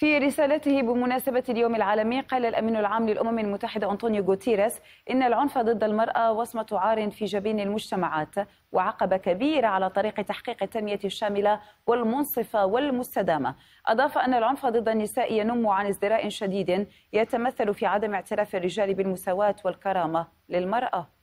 في رسالته بمناسبة اليوم العالمي قال الأمين العام للأمم المتحدة أنطونيو غوتيريس إن العنف ضد المرأة وصمة عار في جبين المجتمعات وعقبة كبيرة على طريق تحقيق التنمية الشاملة والمنصفة والمستدامة. أضاف أن العنف ضد النساء ينم عن ازدراء شديد يتمثل في عدم اعتراف الرجال بالمساواة والكرامة للمرأة.